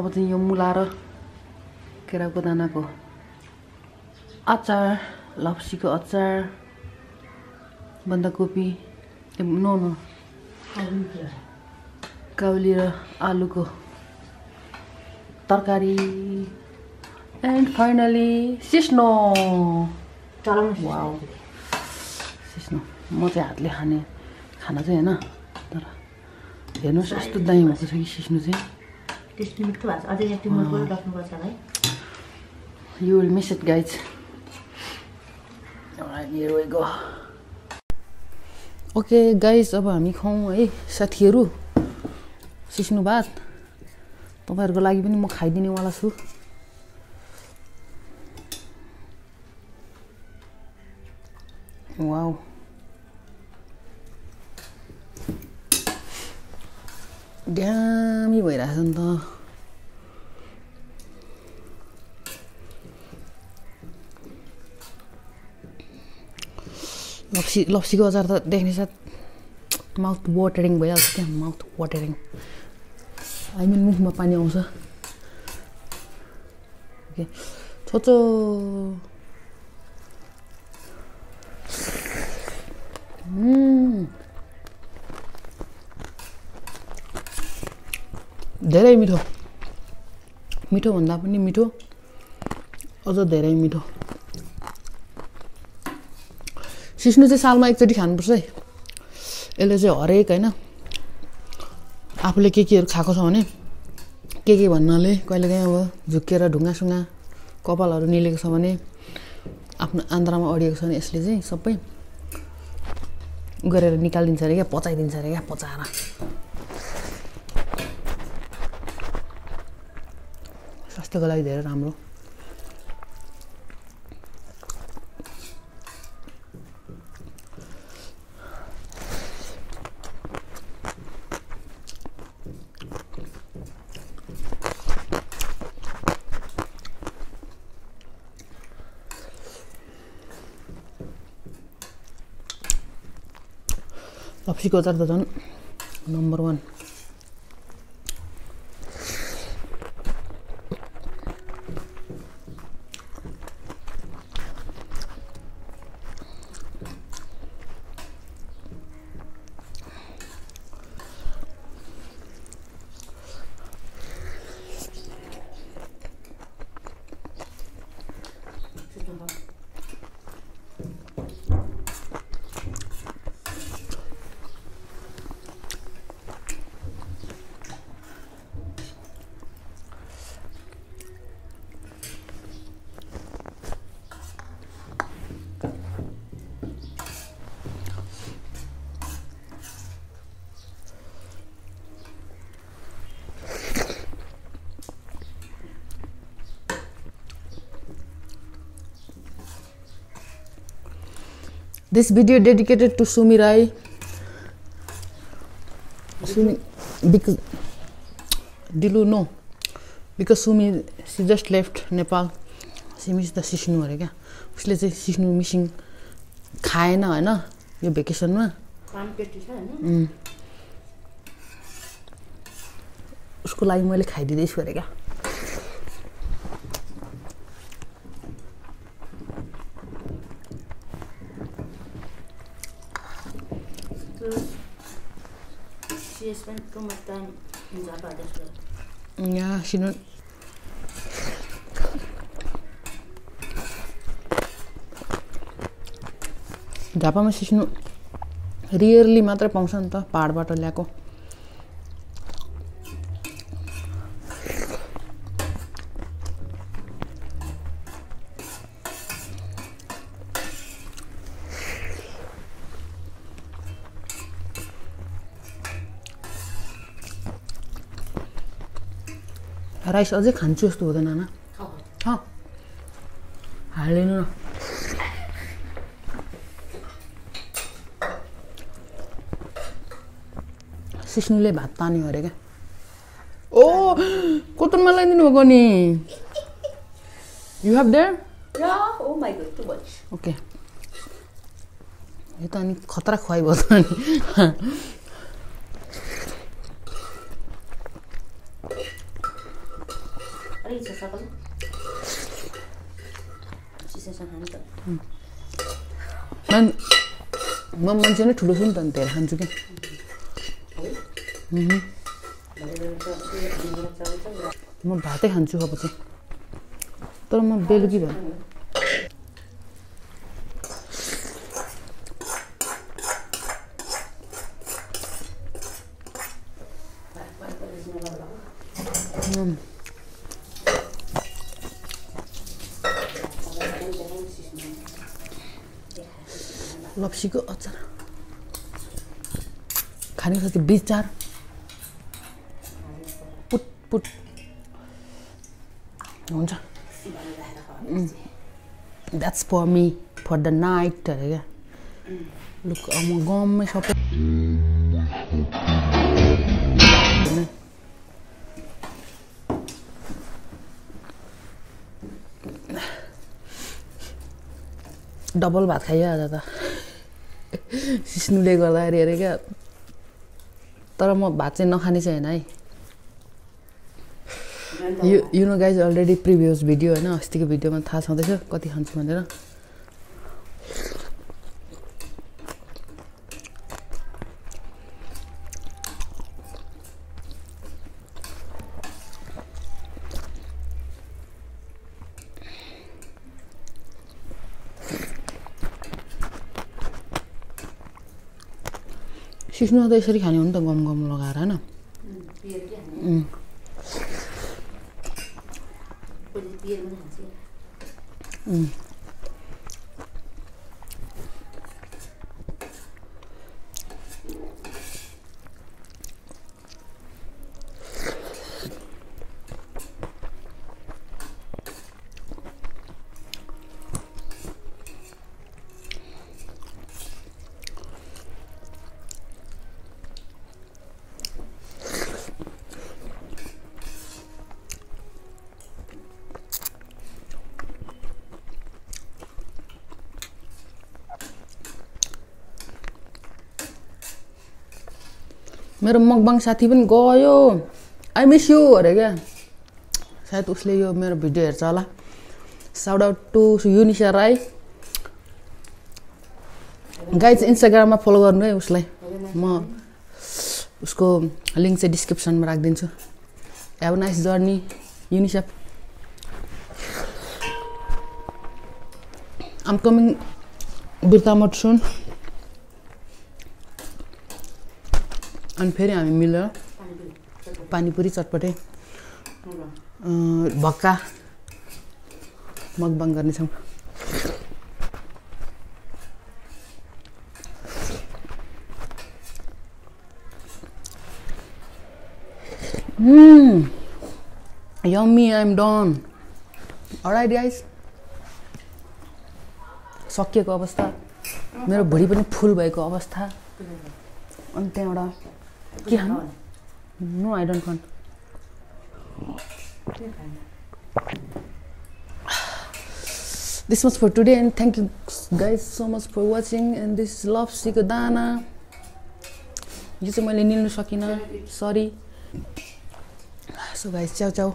अब चाहिँ यो मुला र केराको दानाको अचार लप्सीको अचार बन्दाकोपी नो नो काउली र आलुको तरकारी एन्ड फाइनली सिस्नो वाउ सिस्नो म चाहिँ हातले खाने खाना चाहिँ होइन तर हेर्नुहोस् यस्तो दामी भएको छ कि सिस्नो चाहिँ टेस्टी मिठो भएको छ। अझै यहाँ राख्नुपर्छ होला है. ओके गाइस अब हामी खाउँ है। साथीहरू सिस्नु भात तपाईँहरूको लागि पनि म खाइदिनेवाला छु। वाउ ड्यामी भइरहेछ नि त लप्सी लप्सीको अचार त देख्ने साथ माउथ वाटरिङ भइहाल्छ क्या माउथ वाटरिङ आई मिन मुखमा पानी आउँछ ओके छोचो म्म। धेरै मिठो। मिठो भन्दा पनि मिठो। अझ धेरै मिठो। सिस्नु चाहिँ सालमा एकचोटि खानुपर्छ है। यसले चाहिँ हरेक होइन आफूले के केहरू खाएको छ भने के के भन्नाले कहिलेकाहीँ अब झुक्किएर ढुङ्गासुङ्गा कपालहरू निलेको छ भने आफ्नो आन्द्रामा अडिएको छ भने यसले चाहिँ सबै गरेर निकालिदिन्छ अरे क्या पचाइदिन्छ अरे क्या पचाएर। स्वास्थ्यको लागि धेरै राम्रो। लप्सीको अचार त झन् number one. This video dedicated to Sumi Rai. Sumi, because Dilu no, because Sumi she just left Nepal. She missed the सिस्नु अरे क्या उसले चाहिँ सिस्नु मिसिङ खाएन होइन यो भेकेसनमा उसको लागि मैले खाइदिँदैछु अरे क्या she spent too much time in Java, that's why. Yeah, she don't. झापामा सिस्नु रियरली मात्रै पाउँछ नि त पाहाडबाट ल्याएको राइस अझै खान्छु जस्तो हुँदैन न खाऊ। हालिदिनु न सिस्नुले भात तान्यो अरे क्या ओ कोतनमा लगाइदिनु भएको नि यु हेभ देयर. ओके यो त अनि खतरा खुवाइ भयो त अनि अलिक छ सकल चिसोसँग खानु त मान म मान्छे नै ठुलो छु नि त अनि धेरै खान्छु क्या म भातै खान्छु अब चाहिँ तर म बेलुकी भयो Mm. लप्सीको अचार खाने साथी बिचार पुट पुट हुन्छ that's for me for the night अरे क्या लुक म गाउँमै सबै डबल भात खाइयो आज त सिस्नुले गर्दाखेरि अरे क्या तर म भात चाहिँ नखाने चाहिँ होइन है यो you know guys already previous video होइन अस्तिको भिडियोमा थाहा छँदैछ कति खान्छु भनेर सिस्नुमा त यसरी खाने हो नि त गम गम लगाएर होइन बियर मेरो मकबाङ साथी पनि गयो आई मिस यु अरे क्या? सायद उसले यो मेरो भिडियो हेर्छ होला। Shout out to Unisa Rai चाहिँ इन्स्टाग्राममा फलो गर्नु है उसलाई। म उसको लिङ्क चाहिँ डिस्क्रिप्सनमा राखिदिन्छु। हेभ नाइस जर्नी युनिसेफ आम कमिङ बिर्तामठ सुन। अनि फेरि हामी मिलेर पानीपुरी चटपटे भक्का मकबाङ गर्नेछौँ। Yummy I'm done alright guys सकिएको अवस्था। मेरो भुँडी पनि फुल भएको अवस्था। अनि त्यहाँबाट के no I don't want much for today and thank you guys so much for watching and this is love सीको दाना यो चाहिँ मैले निल्नु सकिनँ सरी सो गाइस च्याउ च्याउ